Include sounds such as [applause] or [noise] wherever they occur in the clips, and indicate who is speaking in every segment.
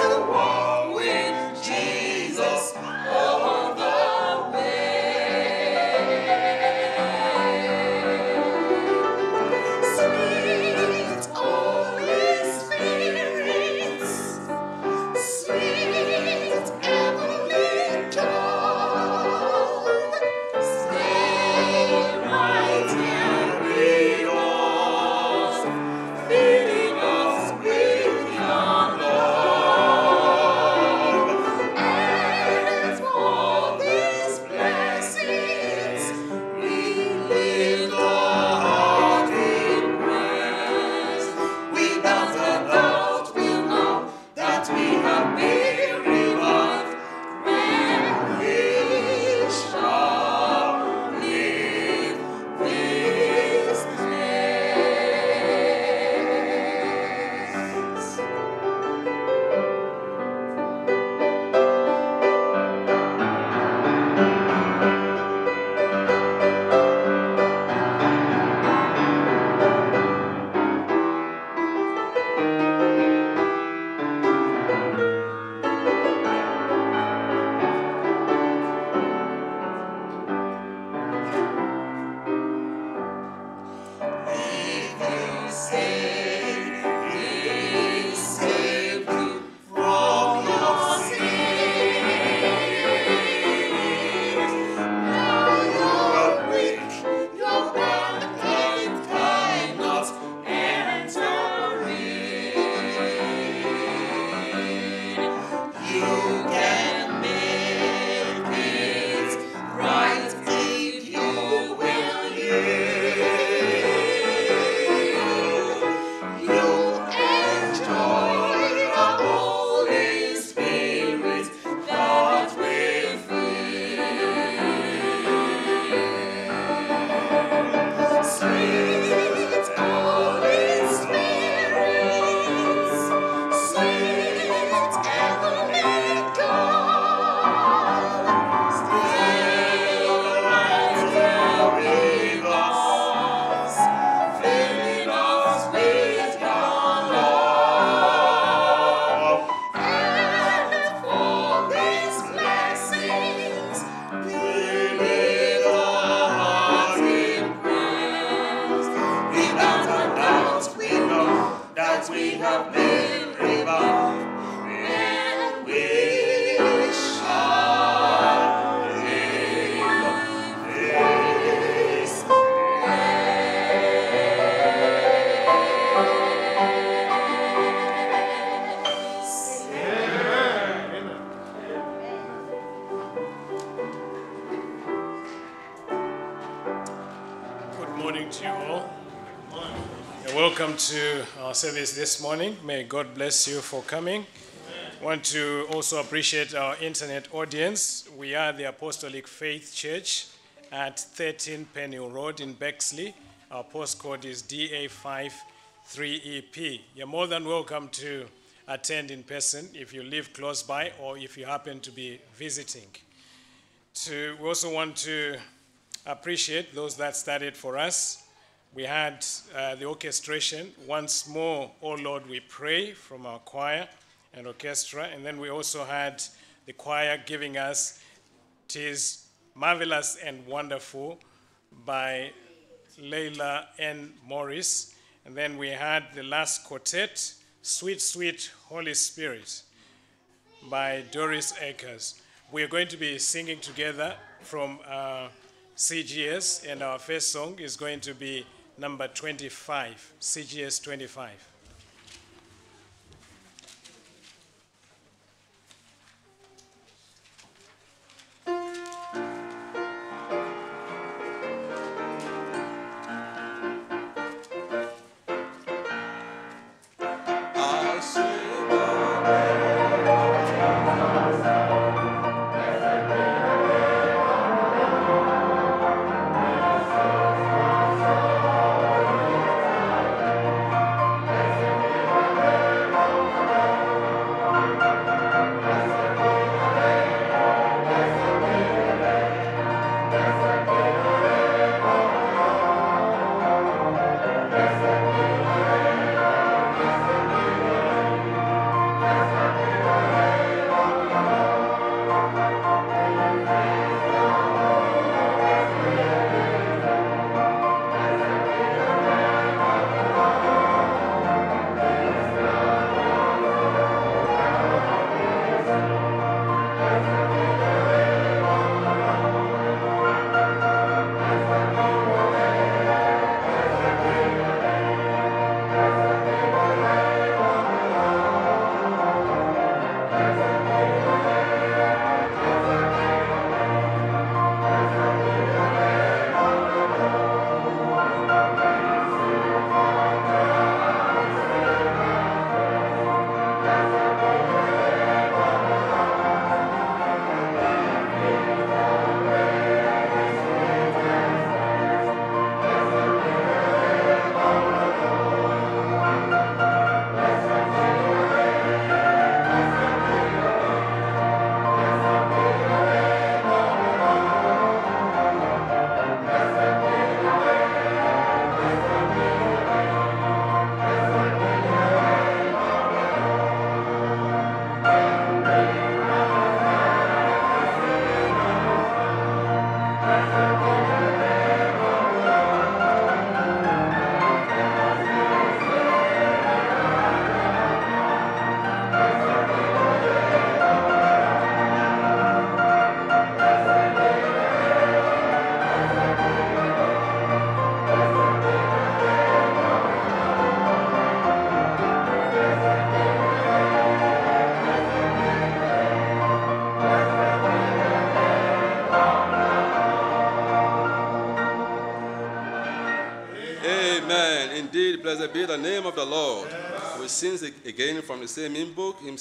Speaker 1: to the wall. Service this morning. May God bless you for coming. I want to also appreciate our internet audience. We are the Apostolic Faith Church at 13 Peniel Road in Bexley. Our postcode is DA53EP. You're more than welcome to attend in person if you live close by or if you happen to be visiting. To, we also want to appreciate those that studied for us we had uh, the orchestration. Once more, Oh Lord, we pray from our choir and orchestra. And then we also had the choir giving us Tis Marvelous and Wonderful by Leila N. Morris. And then we had the last quartet, Sweet, Sweet Holy Spirit by Doris Akers. We are going to be singing together from uh, CGS, and our first song is going to be number 25, CGS 25.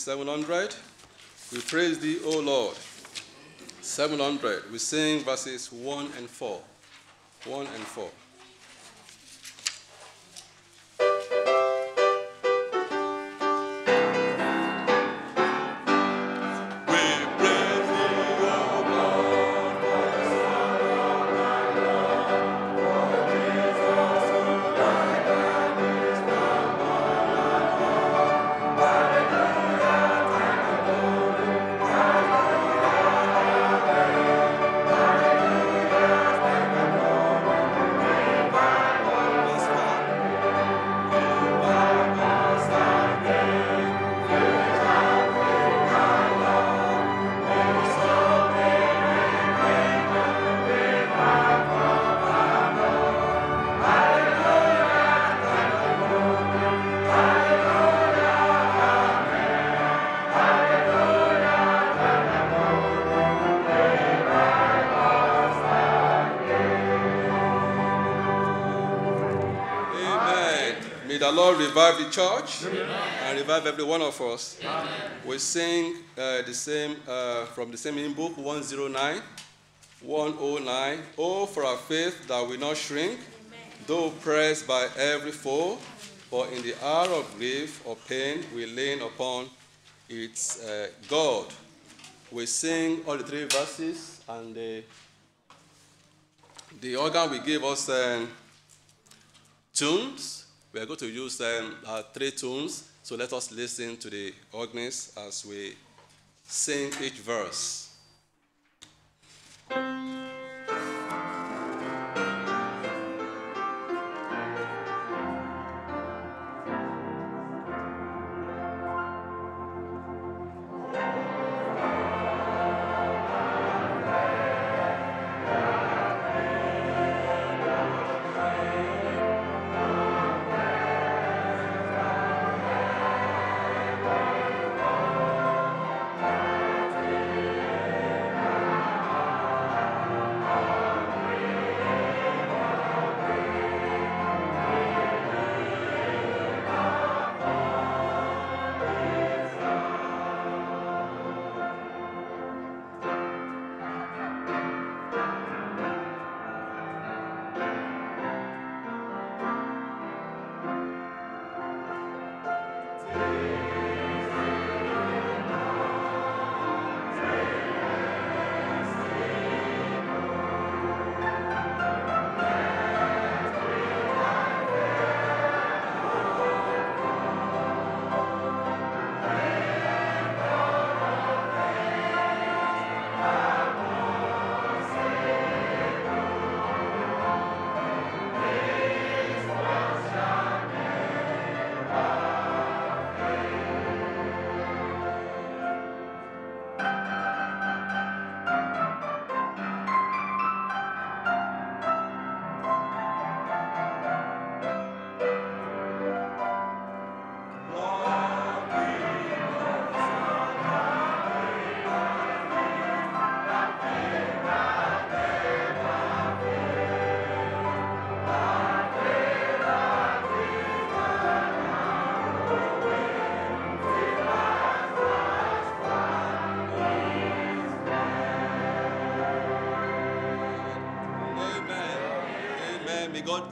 Speaker 2: 700. We praise thee, O Lord. 700. We sing verses 1 and 4. 1 and 4. Revive the church Amen. and revive every one of us. Amen. We sing uh, the same uh, from the same hymn book 109, 109. Oh, for our faith that will not shrink, Amen. though pressed by every foe, but in the hour of grief or pain we lean upon its uh, God. We sing all the three verses, and the, the organ will give us um, tunes we are going to use um, three tunes, so let us listen to the organist as we sing each verse.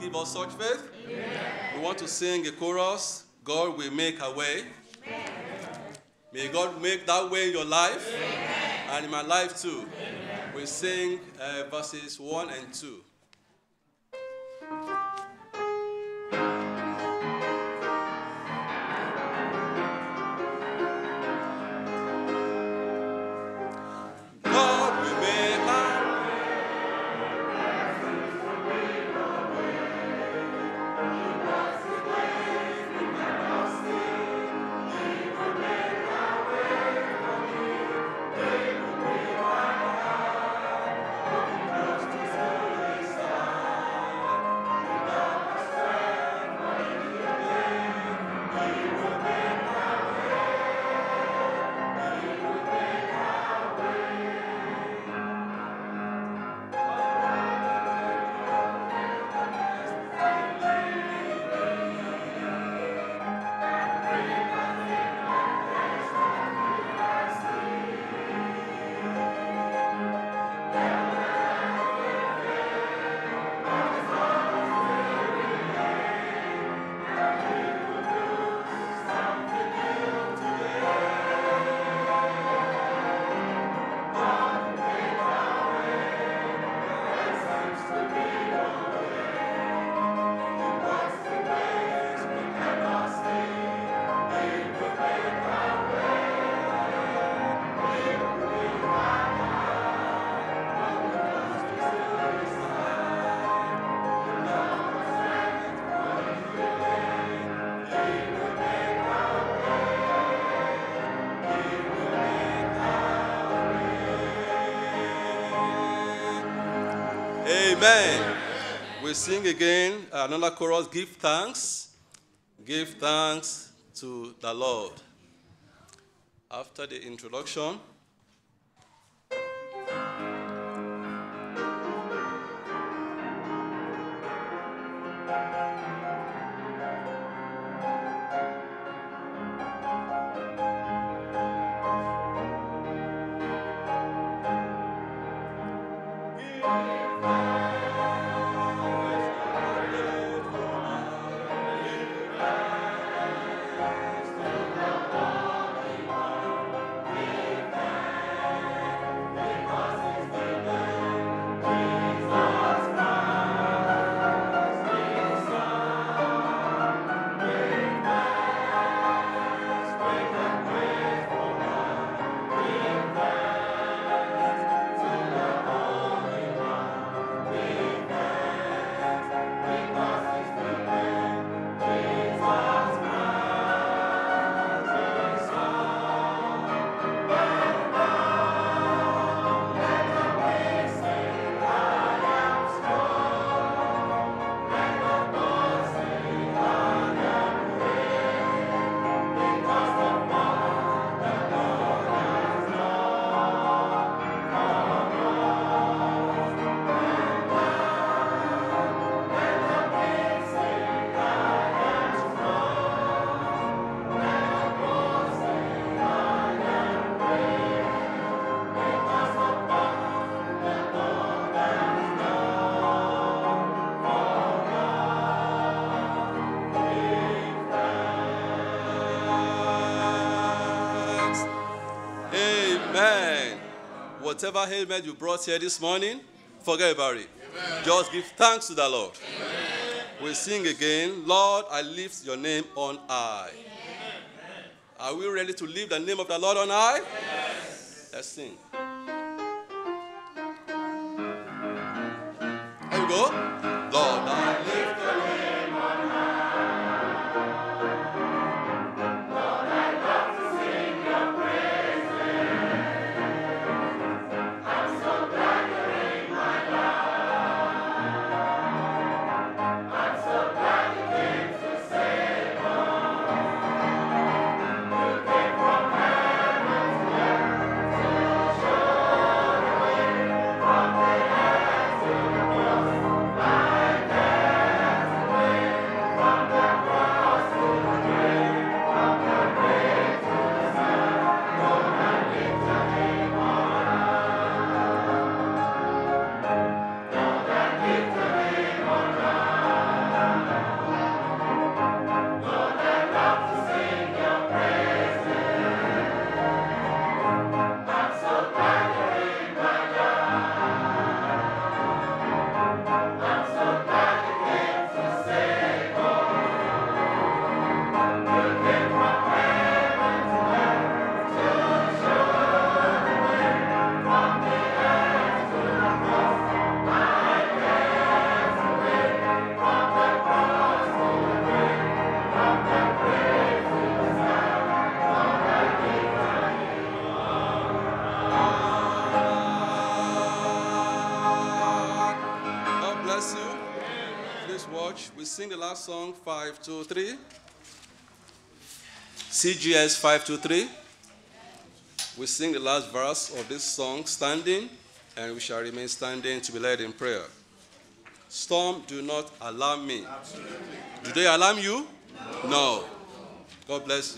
Speaker 2: Give us such faith? Amen. We want to sing a chorus. God will make a way. Amen. May God make that way in your life Amen. and in my life too. We sing uh, verses 1 and 2. Amen. We sing again another chorus give thanks. Give thanks to the Lord. After the introduction, Whatever helmet you brought here this morning, forget about it. Just give thanks to the Lord. We sing again, Lord, I lift your name on high. Are we ready to lift the name of the Lord on high? Let's sing. Song, 523. CGS 523. We sing the last verse of this song, standing, and we shall remain standing to be led in prayer. Storm, do not alarm me. Do they alarm you? No. God bless you.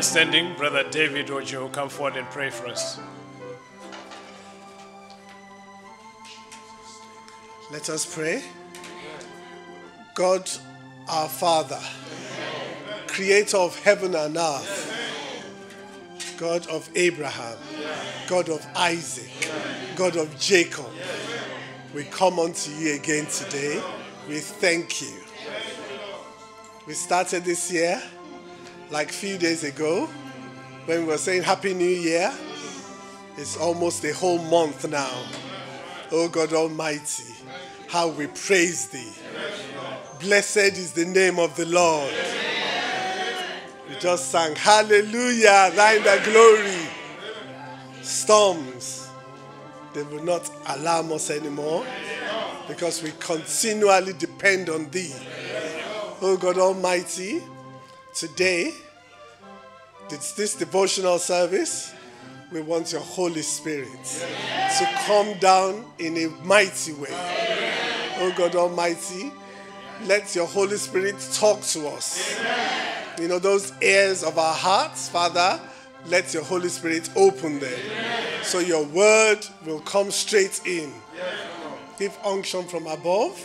Speaker 1: Remain standing, Brother David Ojo come forward and pray for us.
Speaker 3: Let us pray. God, our Father, creator of heaven and earth, God of Abraham, God of Isaac, God of Jacob, we come unto you again today. We thank you. We started this year like a few days ago when we were saying Happy New Year. It's almost a whole month now. Oh God Almighty, how we praise Thee. Blessed is the name of the Lord. We just sang Hallelujah, Thine the glory. Storms, they will not alarm us anymore because we continually depend on Thee. Oh God Almighty, today, it's this devotional service. We want your Holy Spirit to come down in a mighty way. Oh God Almighty, let your Holy Spirit talk to us. You know, those ears of our hearts, Father, let your Holy Spirit open them so your word will come straight in. Give unction from above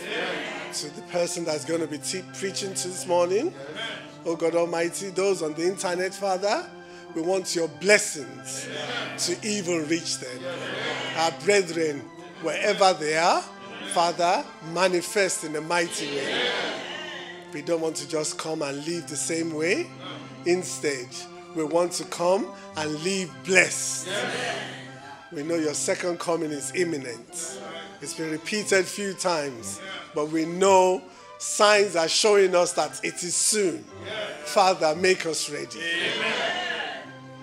Speaker 3: to the person that's going to be preaching to this morning. Oh God Almighty, those on the internet, Father, we want your blessings to even reach them. Our brethren, wherever they are, Father, manifest in a mighty way. We don't want to just come and leave the same way. Instead, we want to come and leave blessed. We know your second coming is imminent. It's been repeated few times, but we know signs are showing us that it is soon. Father, make us ready.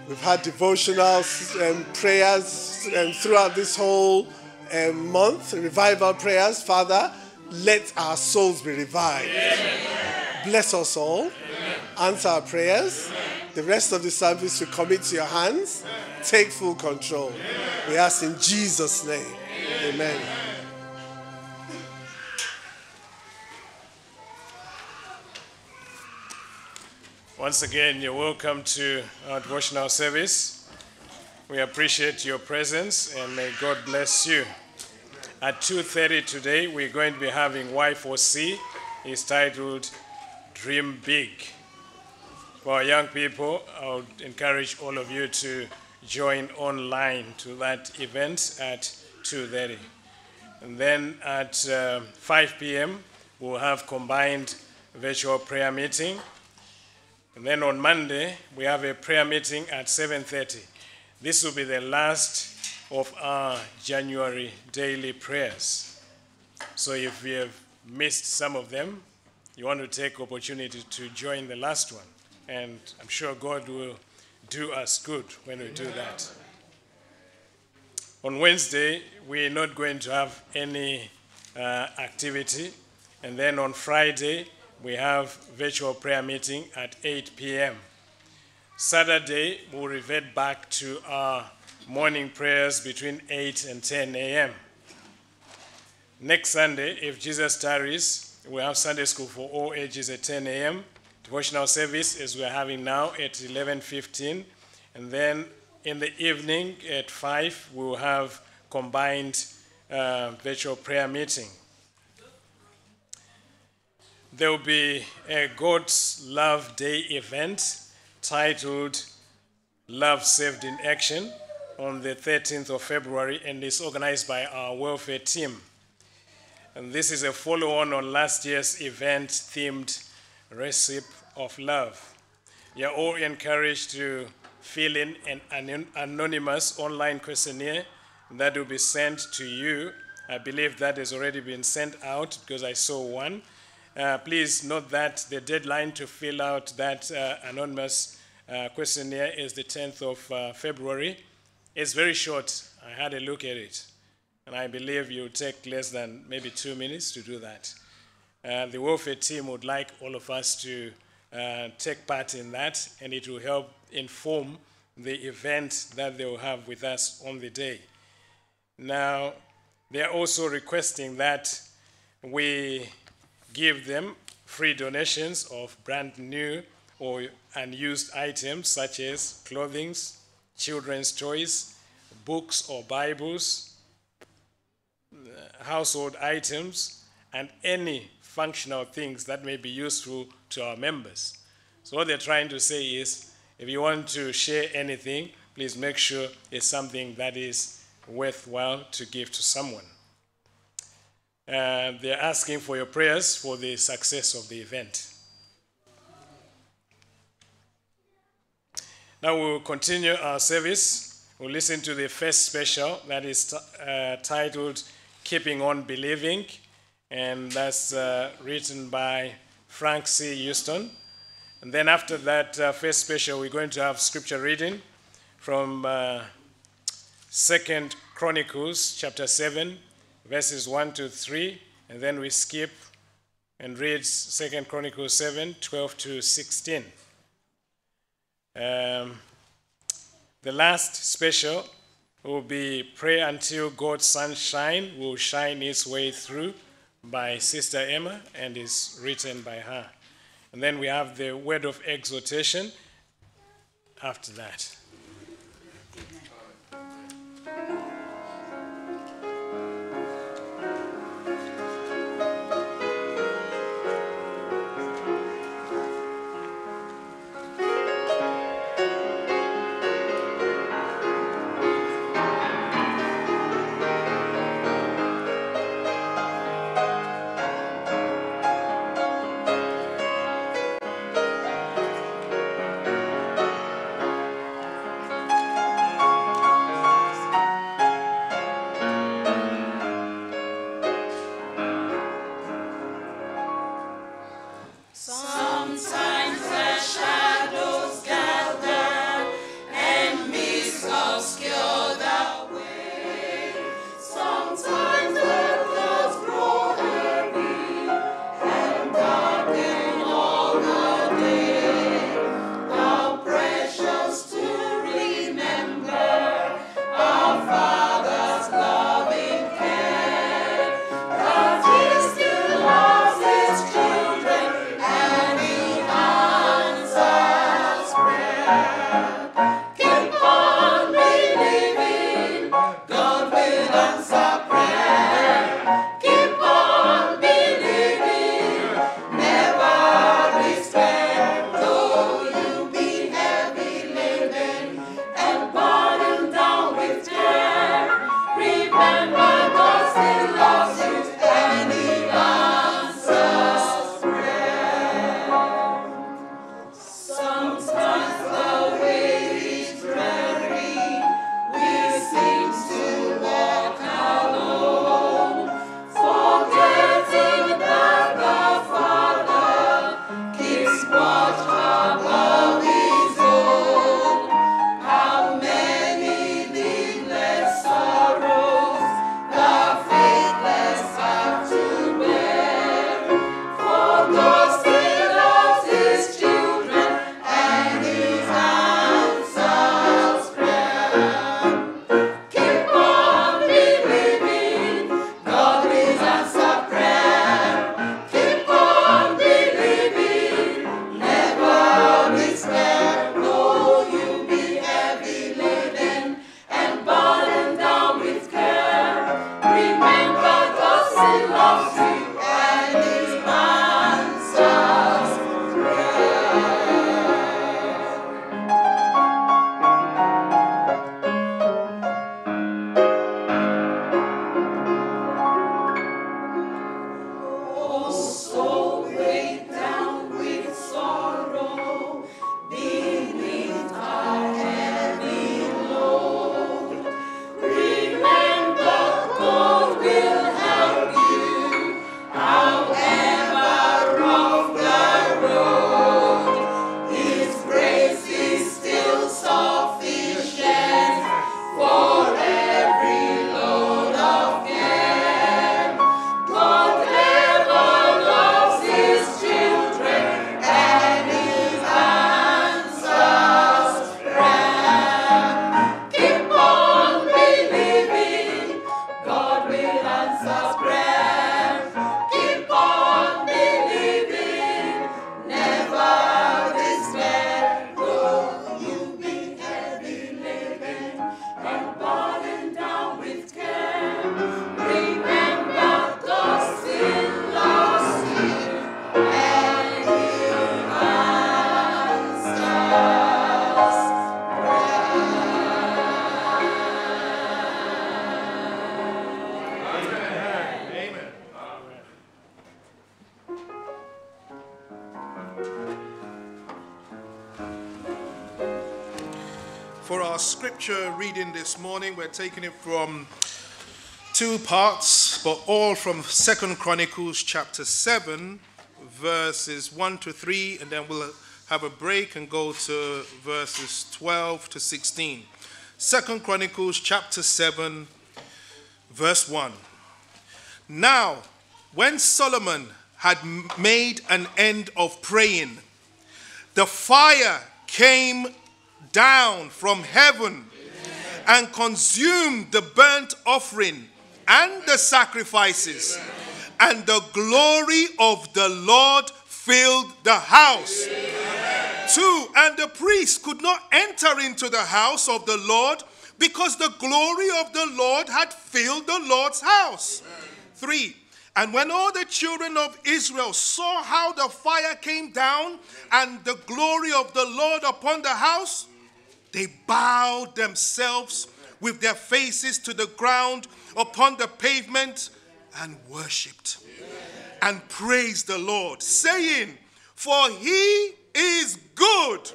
Speaker 3: We've had devotionals and prayers um, throughout this whole um, month, revival prayers. Father, let our souls be revived. Bless us all. Answer our prayers. The rest of the service we commit to your hands. Take full control. We ask in Jesus' name. Amen.
Speaker 1: Once again, you're welcome to our devotional service. We appreciate your presence and may God bless you. At 2:30 today, we're going to be having Y4C. It's titled Dream Big. For our young people, I would encourage all of you to join online to that event at 2:30. And then at uh, 5 p.m., we'll have combined virtual prayer meeting. And then on Monday, we have a prayer meeting at 7:30. This will be the last of our January daily prayers. So if you have missed some of them, you want to take opportunity to join the last one. And I'm sure God will do us good when we do that. On Wednesday, we're not going to have any uh, activity. And then on Friday, we have virtual prayer meeting at 8 p.m. Saturday, we'll revert back to our morning prayers between 8 and 10 a.m. Next Sunday, if Jesus tarries, we'll have Sunday school for all ages at 10 a.m. Devotional service, as we're having now, at 11.15. And then in the evening at 5, we'll have combined uh, virtual prayer meeting. There will be a God's Love Day event titled Love Saved in Action on the 13th of February and is organized by our welfare team. And this is a follow on on last year's event themed Recipe of Love. You're all encouraged to fill in an anonymous online questionnaire that will be sent to you. I believe that has already been sent out because I saw one. Uh, please note that the deadline to fill out that uh, anonymous uh, questionnaire is the 10th of uh, February. It's very short. I had a look at it, and I believe you'll take less than maybe two minutes to do that. Uh, the welfare team would like all of us to take part in that, and it will help inform the event that they will have with us on the day. Now, they are also requesting that we give them free donations of brand new or unused items such as clothing, children's toys, books or Bibles, uh, household items, and any functional things that may be useful to our members. So, what they're trying to say is if you want to share anything, please make sure it's something that is worthwhile to give to someone. Uh, they're asking for your prayers for the success of the event. Now we'll continue our service. We'll listen to the first special that is uh, titled Keeping on Believing, and that's uh, written by Frank C. Houston. And then after that uh, first special, we're going to have scripture reading from uh, Second Chronicles chapter 7, verses 1 to 3, and then we skip and read Second Chronicles 7, 12 to 16. Um, the last special will be Pray Until God's Sunshine Will Shine Its Way Through by Sister Emma and is written by her. And then we have the word of exhortation after that.
Speaker 4: Reading this morning. We're taking it from two parts, but all from Second Chronicles chapter 7, verses 1 to 3, and then we'll have a break and go to verses 12 to 16. Second Chronicles chapter 7, verse 1. Now, when Solomon had made an end of praying, the fire came down from heaven and consumed the burnt offering and the sacrifices, and the glory of the Lord filled the house. Two, and the priest could not enter into the house of the Lord because the glory of the Lord had filled the Lord's house. Three, and when all the children of Israel saw how the fire came down and the glory of the Lord upon the house, they bowed themselves with their faces to the ground upon the pavement and worshipped and praised the Lord, saying, For he is good,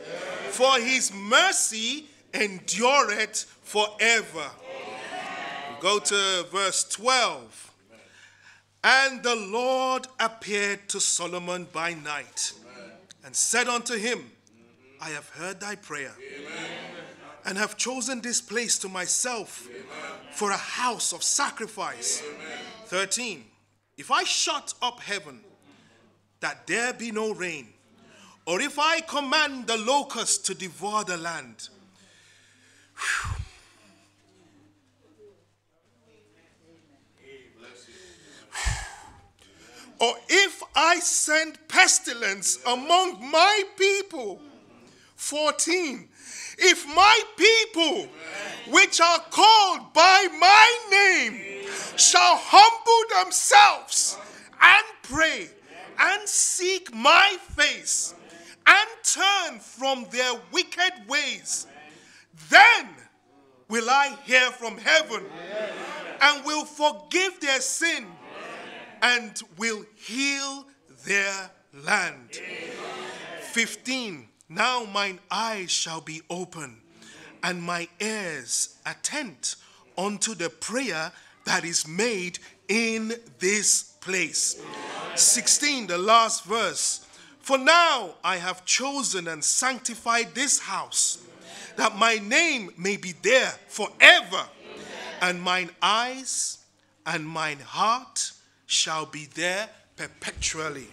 Speaker 4: for his mercy endureth forever. Go to verse 12. And the Lord appeared to Solomon by night and said unto him, I have heard thy prayer and have chosen this place to myself for a house of sacrifice. 13. If I shut up heaven that there be no rain, or if I command the locusts to devour the land, or if I send pestilence among my people, 14, if my people, which are called by my name, shall humble themselves and pray and seek my face and turn from their wicked ways, then will I hear from heaven and will forgive their sin and will heal their land. 15. Now mine eyes shall be open, and my ears attent unto the prayer that is made in this place. 16, the last verse. For now I have chosen and sanctified this house, that my name may be there forever, and mine eyes and mine heart shall be there perpetually.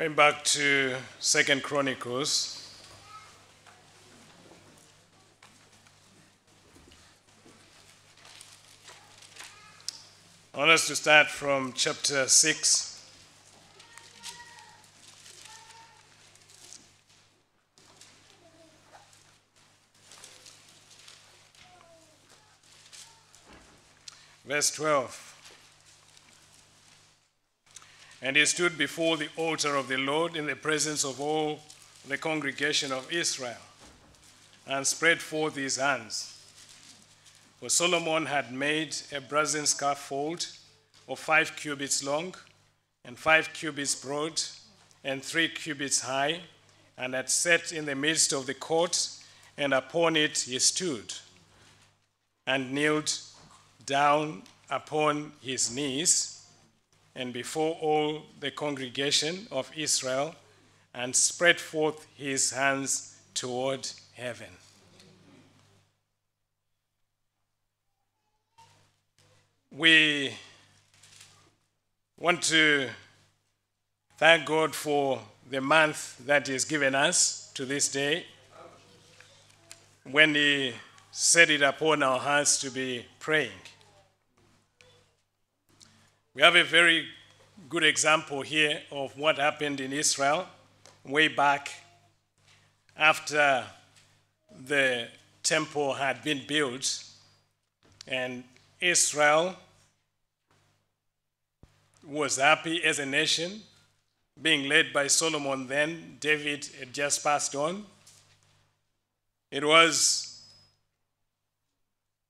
Speaker 1: Going back to Second Chronicles. I want us to start from chapter 6. Verse 12. And he stood before the altar of the Lord in the presence of all the congregation of Israel and spread forth his hands. For Solomon had made a brazen scaffold of five cubits long and five cubits broad and three cubits high, and had set in the midst of the court, and upon it he stood and kneeled down upon his knees and before all the congregation of Israel and spread forth his hands toward heaven. We want to thank God for the month that He has given us to this day when He set it upon our hearts to be praying. We have a very good example here of what happened in Israel way back after the temple had been built and Israel was happy as a nation, being led by Solomon then. David had just passed on. It was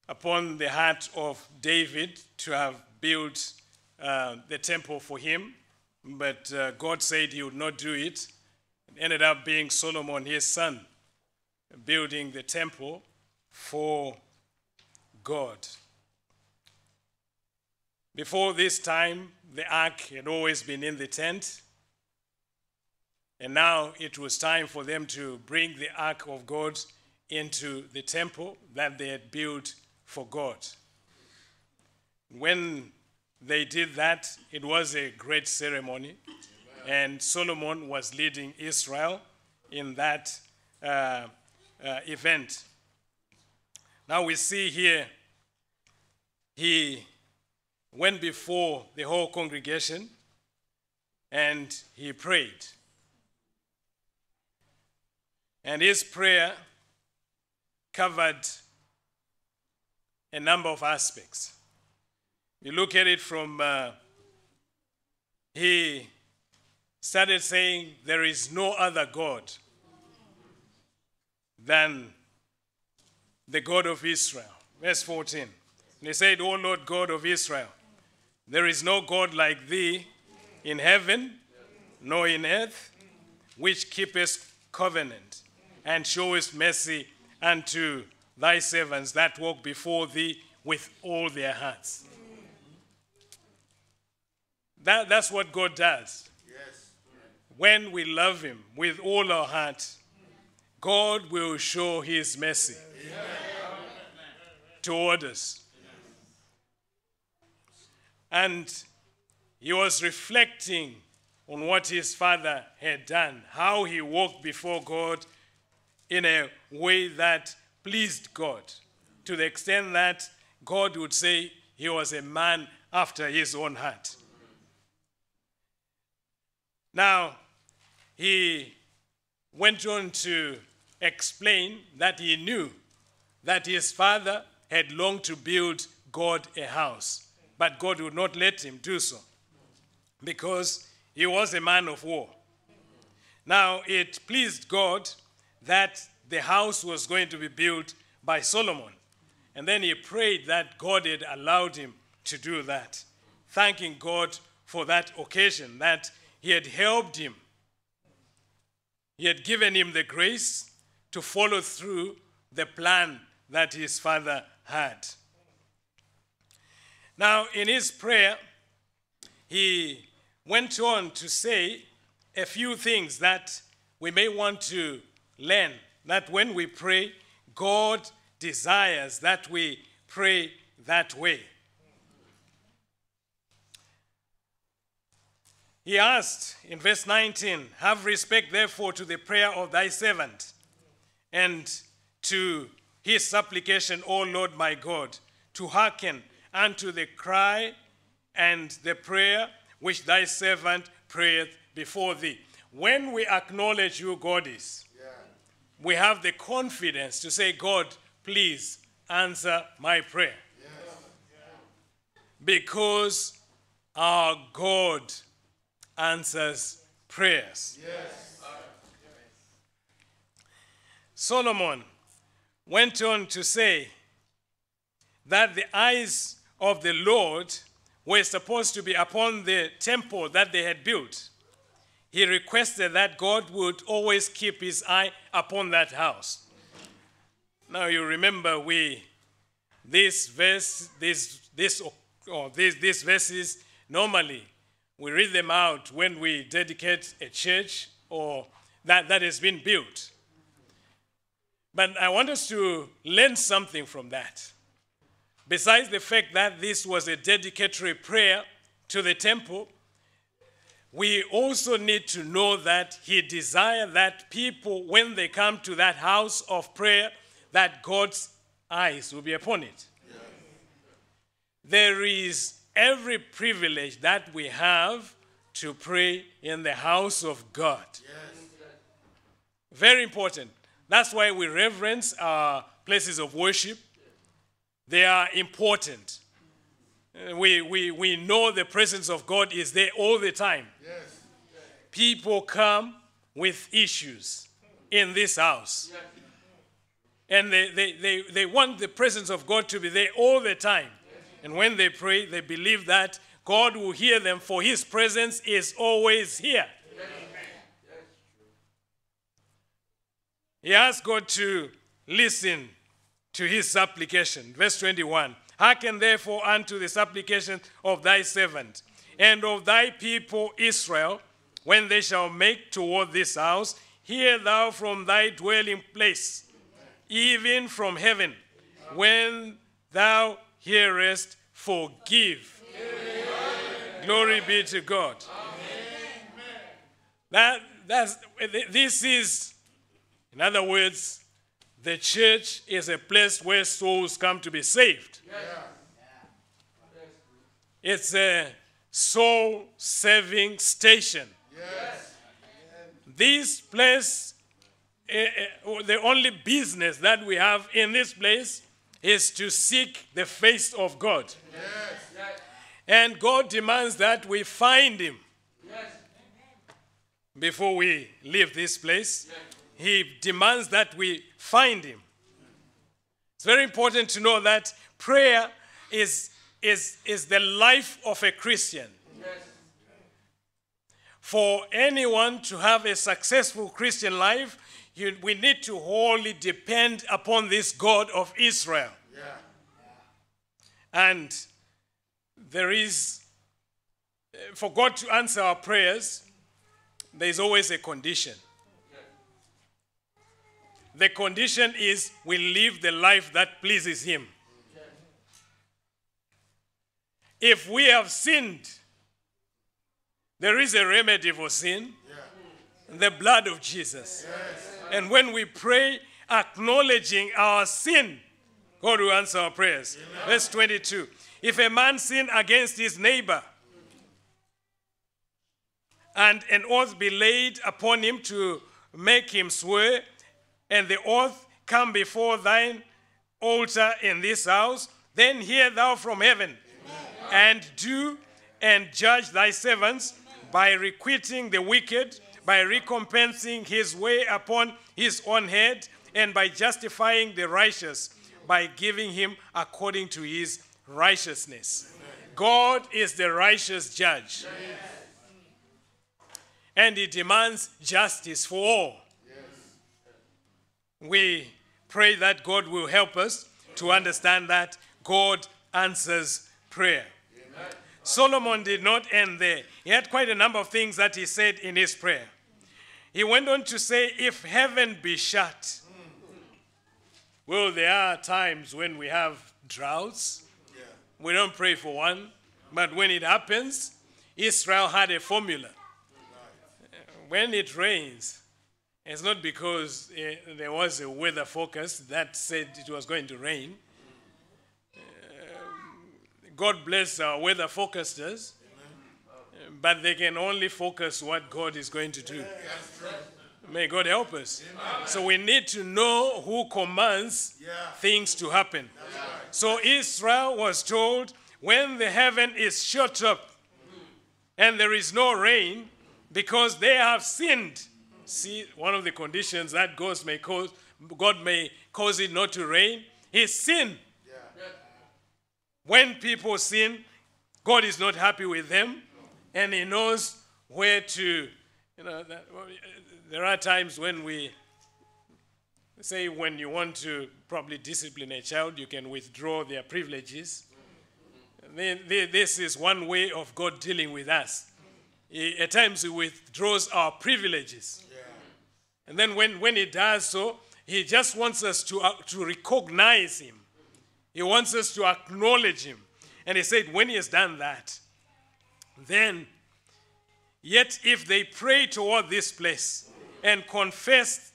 Speaker 1: upon the heart of David to have built uh, the temple for him, but uh, God said he would not do it. It ended up being Solomon, his son, building the temple for God. Before this time, the ark had always been in the tent, and now it was time for them to bring the ark of God into the temple that they had built for God. When they did that, it was a great ceremony, and Solomon was leading Israel in that uh, uh, event. Now we see here he went before the whole congregation and he prayed. And his prayer covered a number of aspects. You look at it from, uh, he started saying, There is no other God than the God of Israel. Verse 14. And he said, O Lord God of Israel, there is no God like thee in heaven, nor in earth, which keepest covenant and showest mercy unto thy servants that walk before thee with all their hearts. That, that's what God does. Yes. When we love Him with all our heart, God will show His mercy toward us. And he was reflecting on what his father had done, how he walked before God in a way that pleased God, to the extent that God would say he was a man after his own heart. Now, he went on to explain that he knew that his father had longed to build God a house, but God would not let him do so because he was a man of war. Now, it pleased God that the house was going to be built by Solomon. And then he prayed that God had allowed him to do that, thanking God for that occasion, that he had helped him. He had given him the grace to follow through the plan that his father had. Now, in his prayer, he went on to say a few things that we may want to learn. That when we pray, God desires that we pray that way. He asked in verse 19, Have respect therefore to the prayer of thy servant and to his supplication, O Lord my God, to hearken unto the cry and the prayer which thy servant prayeth before thee. When we acknowledge you, God is, we have the confidence to say, God, please answer my prayer. Because our God answers prayers. Solomon went on to say that the eyes of the Lord were supposed to be upon the temple that they had built. He requested that God would always keep his eye upon that house. Now you remember we this verse, this this or these these verses normally we read them out when we dedicate a church or that, that has been built. But I want us to learn something from that. Besides the fact that this was a dedicatory prayer to the temple, we also need to know that he desired that people, when they come to that house of prayer, that God's eyes will be upon it. There is every privilege that we have to pray in the house of God. Yes. Very important. That's why we reverence our places of worship. They are important. Uh, We, we, we know the presence of God is there all the time. Yes. People come with issues in this house. And they, they, they, they want the presence of God to be there all the time. And when they pray, they believe that God will hear them, for His presence is always here. He asked God to listen to his supplication. Verse 21 Hearken therefore unto the supplication of thy servant and of thy people Israel, when they shall make toward this house. Hear thou from thy dwelling place, even from heaven, when thou hearest, forgive. Glory be to God. That, that's, this is, in other words, the church is a place where souls come to be saved. It's a soul saving station. Yes. This place, eh, eh, the only business that we have in this place is to seek the face of God. And God demands that we find Him before we leave this place. He demands that we find Him. It's very important to know that prayer is, is, is the life of a Christian. For anyone to have a successful Christian life, you, we need to wholly depend upon this God of Israel. And there is uh, for God to answer our prayers, there is always a condition. The condition is we live the life that pleases Him. If we have sinned, there is a remedy for sin the blood of Jesus. And when we pray, acknowledging our sin, God will answer our prayers. Verse 22 If a man sin against his neighbor, and an oath be laid upon him to make him swear, and the oath come before thine altar in this house, then hear thou from heaven, and do and judge thy servants by requiting the wicked, by recompensing his way upon his own head, and by justifying the righteous, by giving him according to his righteousness. God is the righteous judge. And he demands justice for all. We pray that God will help us to understand that God answers prayer. Solomon did not end there. He had quite a number of things that he said in his prayer. He went on to say, If heaven be shut, well, there are times when we have droughts. We don't pray for one, but when it happens, Israel had a formula. When it rains, it's not because eh, there was a weather forecast that said it was going to rain. God bless our weather forecasters, but they can only focus what God is going to do. May God help us. So we need to know who commands things to happen. So Israel was told when the heaven is shut up and there is no rain because they have sinned. See, one of the conditions that God may cause, God may cause it not to rain is sin. When people sin, God is not happy with them, and He knows where to. You know, that, there are times when we say when you want to probably discipline a child, you can withdraw their privileges. Then This is one way of God dealing with us. He- At times, He withdraws our privileges. And then when, when He does so, He just wants us to, uh, to recognize Him. He wants us to acknowledge Him. And He said, when He has done that, then, yet if they pray toward this place and confess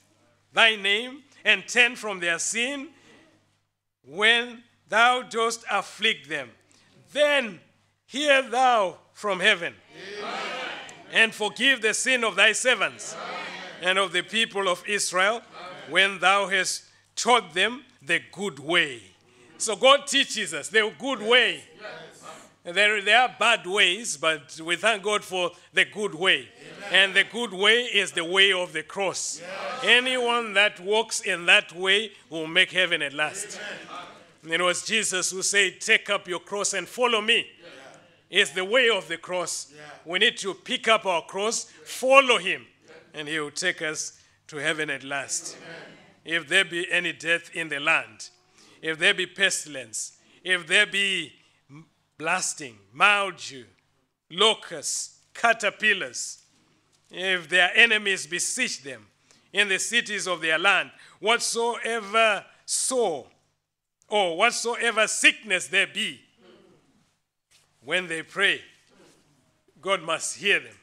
Speaker 1: Thy name and turn from their sin, when Thou dost afflict them, then hear Thou from heaven and forgive the sin of Thy servants and of the people of Israel when Thou hast taught them the good way. So God teaches us the good way. There, there are bad ways, but we thank God for the good way. And the good way is the way of the cross. Anyone that walks in that way will make heaven at last. And It was Jesus who said, Take up your cross and follow me. It's the way of the cross. We need to pick up our cross, follow him, and he will take us to heaven at last. If there be any death in the land, if there be pestilence, if there be blasting, mildew, locusts, caterpillars, if their enemies besiege them in the cities of their land, whatsoever sore or whatsoever sickness there be, when they pray, God must hear them.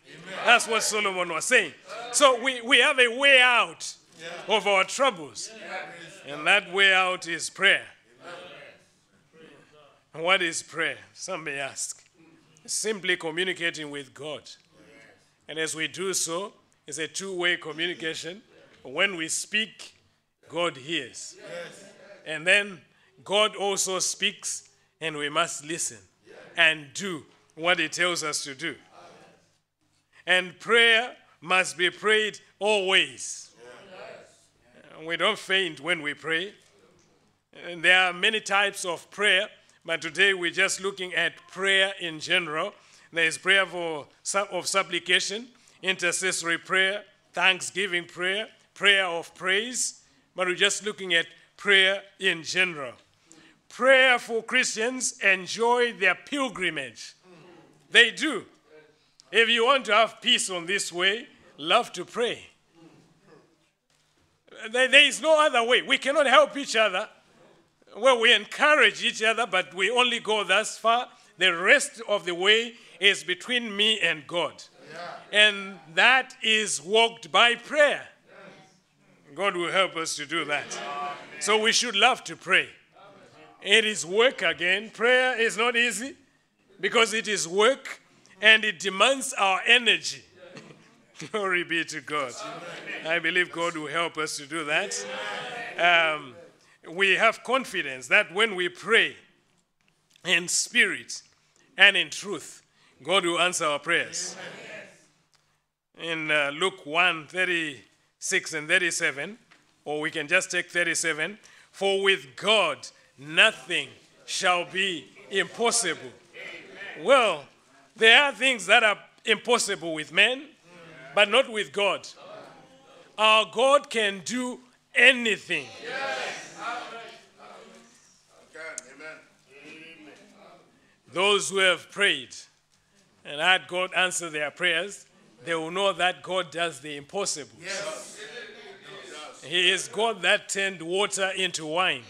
Speaker 1: That's what Solomon was saying. So we, we have a way out of our troubles. And that way out is prayer. And What is prayer? Some may ask. Simply communicating with God. And as we do so, it's a two way communication. When we speak, God hears. And then God also speaks, and we must listen and do what He tells us to do. And prayer must be prayed always. We don't faint when we pray. And there are many types of prayer, but today we're just looking at prayer in general. There is prayer for of supplication, intercessory prayer, thanksgiving prayer, prayer of praise, but we're just looking at prayer in general. Prayerful Christians enjoy their pilgrimage. They do. If you want to have peace on this way, love to pray. There, there is no other way. We cannot help each other. Well, we encourage each other, but we only go thus far. The rest of the way is between me and God. And that is walked by prayer. God will help us to do that. So we should love to pray. It is work again. Prayer is not easy because it is work and it demands our energy. [laughs] Glory be to God. I believe God will help us to do that. Um, we have confidence that when we pray in spirit and in truth, God will answer our prayers. In uh, Luke 1 36 and 37, or we can just take 37, for with God nothing shall be impossible. Well, there are things that are impossible with men, but not with God. Our God can do anything. Those who have prayed and had God answer their prayers, they will know that God does the impossible. He is God that turned water into wine.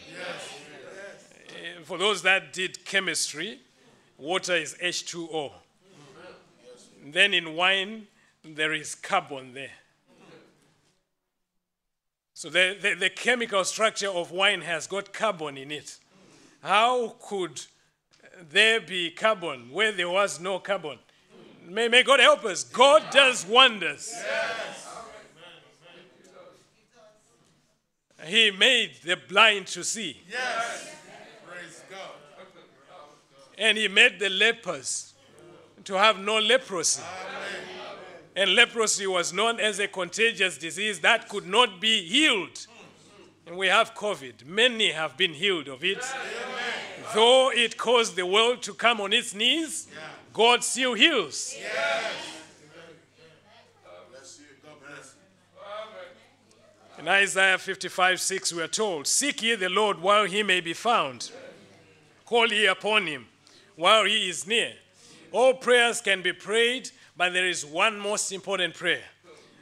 Speaker 1: Uh, For those that did chemistry, water is H2O. Then in wine, there is carbon there. So the, the, the chemical structure of wine has got carbon in it. How could there be carbon where there was no carbon? May, may God help us. God does wonders. He made the blind to see.
Speaker 4: Praise God.
Speaker 1: And he made the lepers to have no leprosy. And leprosy was known as a contagious disease that could not be healed. And we have COVID. Many have been healed of it. Though it caused the world to come on its knees, God still heals.
Speaker 4: You.
Speaker 1: In Isaiah 55 6, we are told, Seek ye the Lord while he may be found, call ye upon him while he is near. All prayers can be prayed, but there is one most important prayer.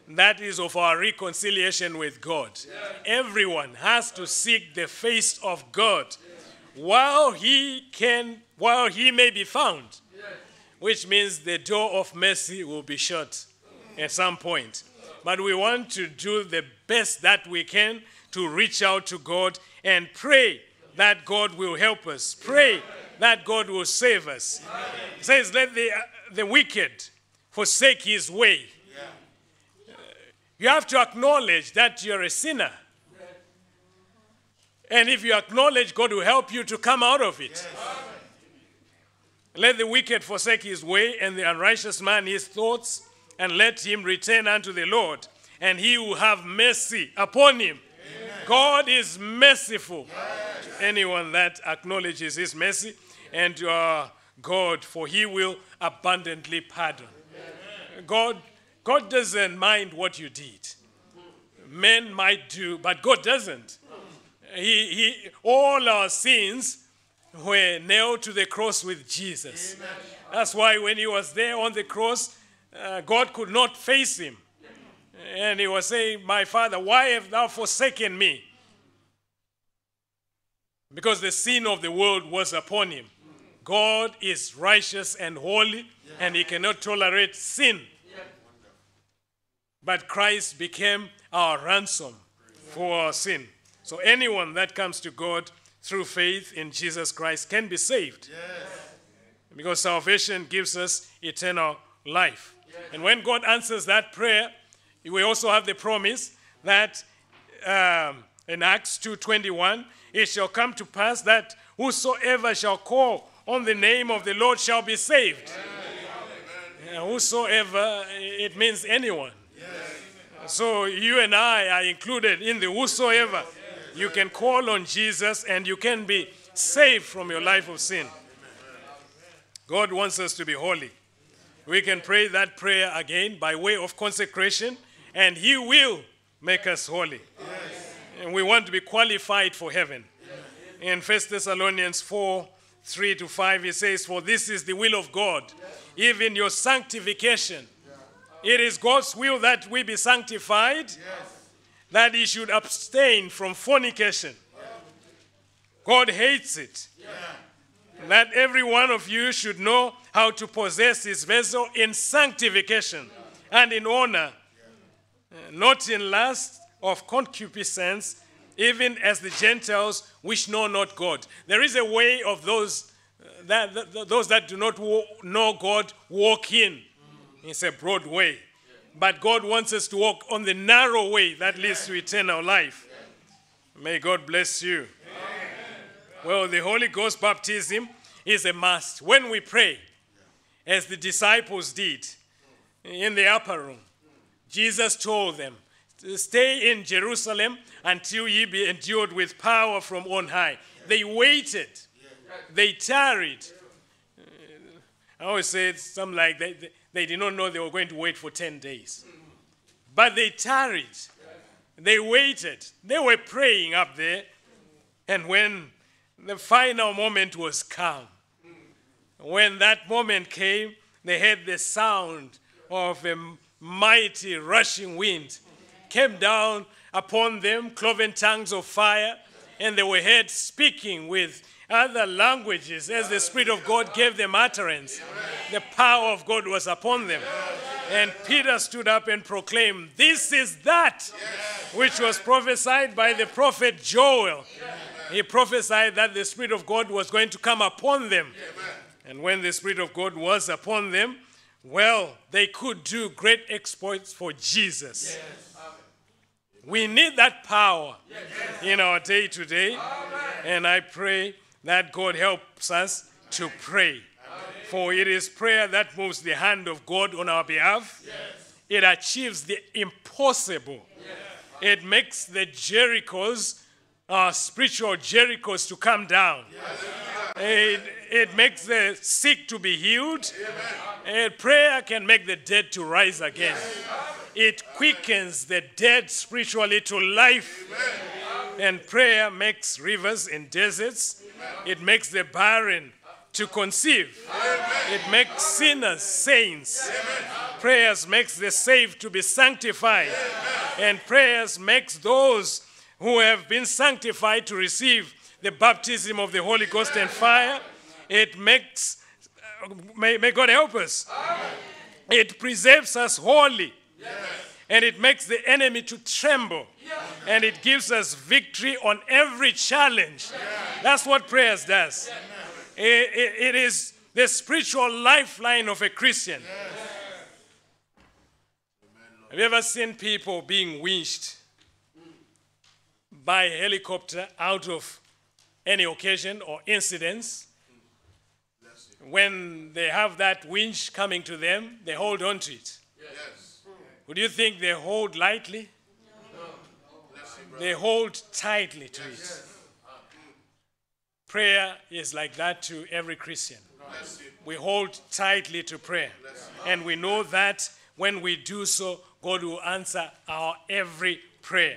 Speaker 1: That is of our reconciliation with God. Everyone has to seek the face of God while he can, while he may be found, which means the door of mercy will be shut at some point. But we want to do the best that we can to reach out to God and pray that God will help us. Pray that God will save us. It says, Let the, the wicked forsake his way. You have to acknowledge that you're a sinner. And if you acknowledge, God will help you to come out of it. Let the wicked forsake his way, and the unrighteous man his thoughts, and let him return unto the Lord, and he will have mercy upon him. God is merciful to anyone that acknowledges his mercy, and to our God, for he will abundantly pardon. God, God doesn't mind what you did. Men might do, but God doesn't. He, he, all our sins were nailed to the cross with Jesus. That's why when he was there on the cross, uh, God could not face him. And he was saying, My father, why have thou forsaken me? Because the sin of the world was upon him. God is righteous and holy, and he cannot tolerate sin. But Christ became our ransom for our sin. So anyone that comes to God through faith in Jesus Christ can be saved. Because salvation gives us eternal life. And when God answers that prayer, we also have the promise that um, in Acts 2:21, it shall come to pass that whosoever shall call on the name of the Lord shall be saved. Yeah, whosoever, it means anyone. So you and I are included in the whosoever. You can call on Jesus and you can be saved from your life of sin. God wants us to be holy. We can pray that prayer again by way of consecration, and He will make us holy. And we want to be qualified for heaven. In 1 Thessalonians 4 3 to 5, he says, For this is the will of God, even your sanctification. It is God's will that we be sanctified, that he should abstain from fornication. God hates it. That every one of you should know how to possess his vessel in sanctification and in honor, not in lust of concupiscence, even as the Gentiles which know not God. There is a way of those uh, that, those that do not know God walk in. It's a broad way. But God wants us to walk on the narrow way that leads to eternal life. May God bless you. Well, the Holy Ghost baptism is a must. When we pray, as the disciples did in the upper room, Jesus told them, to Stay in Jerusalem until ye be endued with power from on high. They waited, they tarried. I always say something like they, they, did not know they were going to wait for 10 days. But they tarried, they waited, they were praying up there. And when the final moment was come, when that moment came, they heard the sound of a mighty rushing wind came down upon them, cloven tongues of fire, and they were heard speaking with other languages as the Spirit of God gave them utterance. The power of God was upon them. And Peter stood up and proclaimed, This is that which was prophesied by the prophet Joel. He prophesied that the Spirit of God was going to come upon them. And when the Spirit of God was upon them, well, they could do great exploits for Jesus. We need that power in our day to day. And I pray that God helps us to pray. For it is prayer that moves the hand of God on our behalf. It achieves the impossible. It makes the Jerichos, our spiritual Jerichos, to come down. It, it makes the sick to be healed. And prayer can make the dead to rise again. It quickens the dead spiritually to life. And prayer makes rivers in deserts. It makes the barren to conceive. It makes sinners saints. Prayers makes the saved to be sanctified. And prayers makes those who have been sanctified to receive the baptism of the Holy Ghost and fire. It makes, uh, may, may God help us. It preserves us holy. And it makes the enemy to tremble. And it gives us victory on every challenge. That's what prayers does. I- i- it is the spiritual lifeline of a Christian. Have you ever seen people being winched by a helicopter out of any occasion or incidents? When they have that winch coming to them, they hold on to it. Would you think they hold lightly? They hold tightly to it. Prayer is like that to every Christian. We hold tightly to prayer. And we know that when we do so, God will answer our every prayer.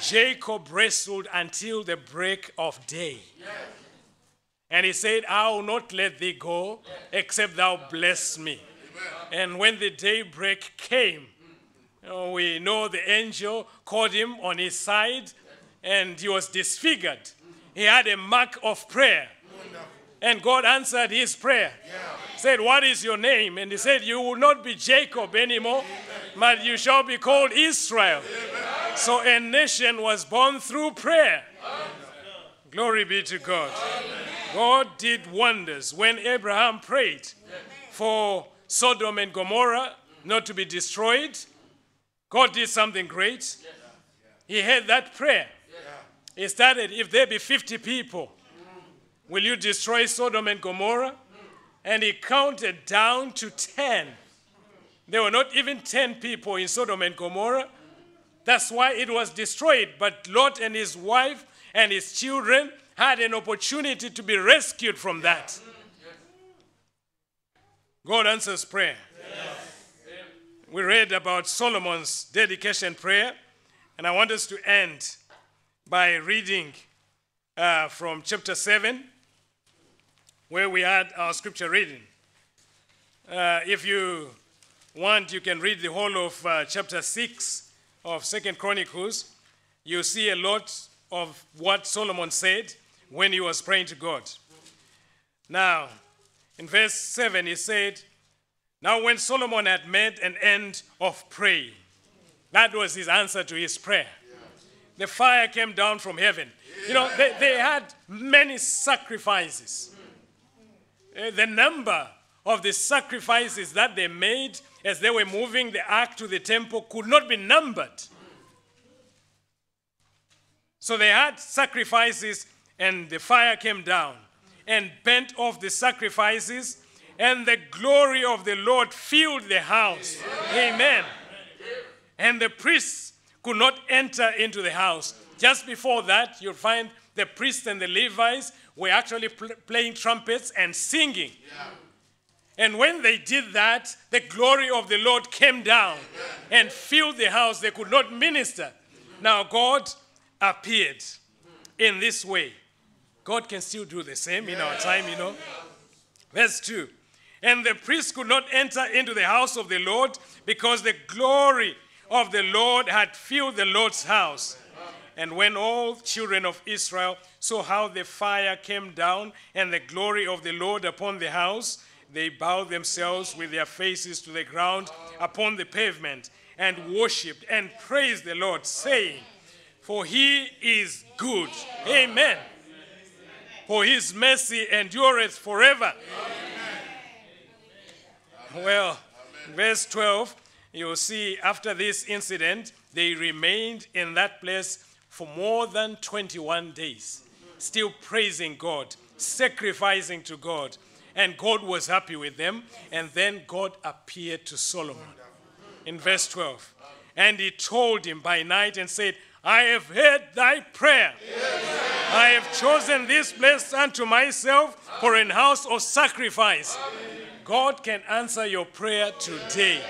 Speaker 1: Jacob wrestled until the break of day. And he said, I will not let thee go except thou bless me. And when the daybreak came, we know the angel called him on his side and he was disfigured. He had a mark of prayer. And God answered his prayer. Said, What is your name? And he said, You will not be Jacob anymore, but you shall be called Israel. So a nation was born through prayer. Glory be to God. God did wonders when Abraham prayed for Sodom and Gomorrah not to be destroyed. God did something great. He had that prayer. He started, if there be 50 people, will you destroy Sodom and Gomorrah? And he counted down to 10. There were not even 10 people in Sodom and Gomorrah. That's why it was destroyed. But Lot and his wife and his children had an opportunity to be rescued from that. God answers prayer. We read about Solomon's dedication prayer, and I want us to end by reading uh, from chapter 7, where we had our scripture reading. Uh, if you want, you can read the whole of uh, chapter 6 of Second Chronicles. You see a lot of what Solomon said when he was praying to God. Now, in verse 7, he said, Now, when Solomon had made an end of praying, that was his answer to his prayer. The fire came down from heaven. You know, they, they had many sacrifices. Uh, the number of the sacrifices that they made as they were moving the ark to the temple could not be numbered. So they had sacrifices, and the fire came down and burnt off the sacrifices, and the glory of the Lord filled the house. Amen. And the priests could not enter into the house. Just before that, you'll find the priests and the Levites were actually pl- playing trumpets and singing. And when they did that, the glory of the Lord came down and filled the house. They could not minister. Now, God appeared in this way. God can still do the same in our time, you know. Verse 2 And the priests could not enter into the house of the Lord because the glory of the Lord had filled the Lord's house. And when all children of Israel saw how the fire came down and the glory of the Lord upon the house, they bowed themselves with their faces to the ground upon the pavement and worshipped and praised the Lord, saying, For he is good. Amen. For his mercy endureth forever. Well, verse 12, you'll see after this incident, they remained in that place for more than 21 days, still praising God, sacrificing to God. And God was happy with them. And then God appeared to Solomon in verse 12. And he told him by night and said, I have heard thy prayer. I have chosen this place unto myself for an house of sacrifice. God can answer your prayer today.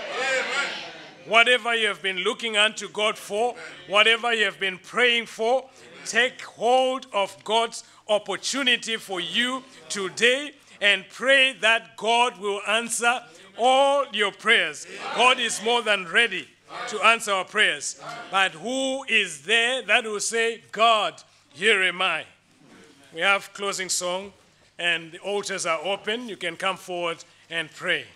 Speaker 1: Whatever you have been looking unto God for, whatever you have been praying for, take hold of God's opportunity for you today and pray that God will answer all your prayers. God is more than ready to answer our prayers. But who is there that will say, God, here am I? We have closing song and the altars are open. You can come forward and pray.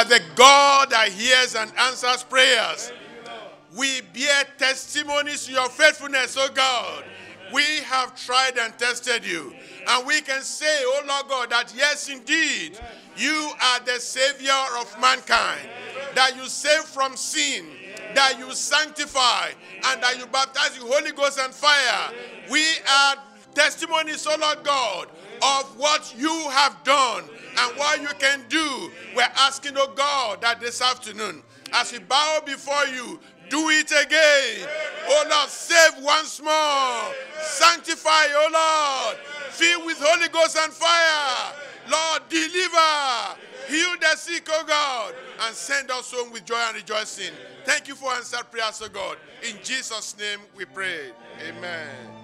Speaker 5: Are the God that hears and answers prayers. We bear testimonies to your faithfulness, oh God. We have tried and tested you. And we can say, oh Lord God, that yes, indeed, you are the Savior of mankind. That you save from sin, that you sanctify, and that you baptize with Holy Ghost and fire. We are testimonies, oh Lord God, of what you have done and what you can do. We're asking, oh God, that this afternoon, as we bow before you, do it again. Oh Lord, save once more. Sanctify, oh Lord. Fill with Holy Ghost and fire. Lord, deliver. Heal the sick, oh God, and send us home with joy and rejoicing. Thank you for answered prayers, oh God. In Jesus' name we pray. Amen.